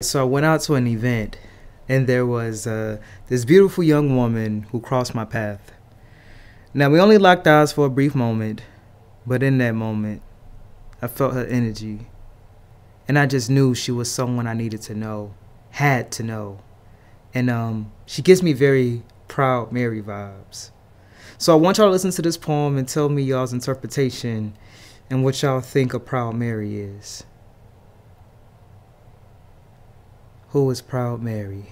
So I went out to an event, and there was uh, this beautiful young woman who crossed my path. Now, we only locked eyes for a brief moment, but in that moment, I felt her energy. And I just knew she was someone I needed to know, had to know. And um, she gives me very proud Mary vibes. So I want y'all to listen to this poem and tell me y'all's interpretation and what y'all think a proud Mary is. Who is Proud Mary?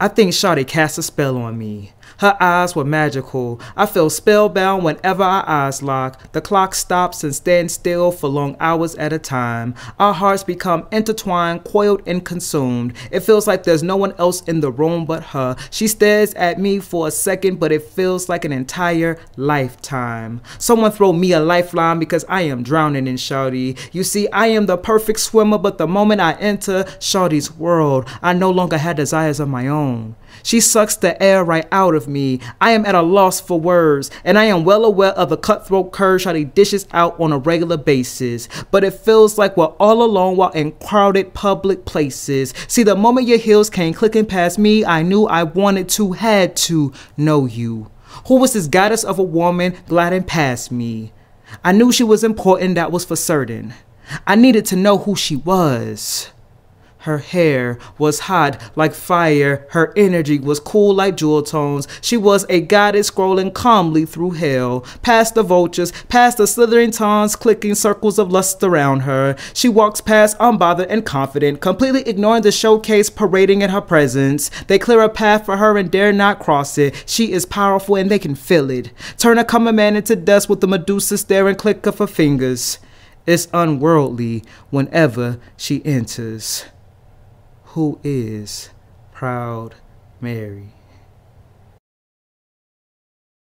I think Shawty cast a spell on me. Her eyes were magical. I feel spellbound whenever our eyes lock. The clock stops and stands still for long hours at a time. Our hearts become intertwined, coiled, and consumed. It feels like there's no one else in the room but her. She stares at me for a second, but it feels like an entire lifetime. Someone throw me a lifeline because I am drowning in Shawty. You see, I am the perfect swimmer, but the moment I enter Shawty's world, I no longer had desires of my own. She sucks the air right out of me. I am at a loss for words, and I am well aware of the cutthroat curve Shawty dishes out on a regular basis. But it feels like we're all alone while in crowded public places. See, the moment your heels came clicking past me, I knew I wanted to, had to know you. Who was this goddess of a woman gliding past me? I knew she was important, that was for certain. I needed to know who she was. Her hair was hot like fire, her energy was cool like jewel tones. She was a goddess scrolling calmly through hell, past the vultures, past the slithering taunts, clicking circles of lust around her. She walks past unbothered and confident, completely ignoring the showcase parading in her presence. They clear a path for her and dare not cross it. She is powerful and they can feel it. Turn a common man into dust with the Medusa staring click of her fingers. It's unworldly whenever she enters who is Proud Mary.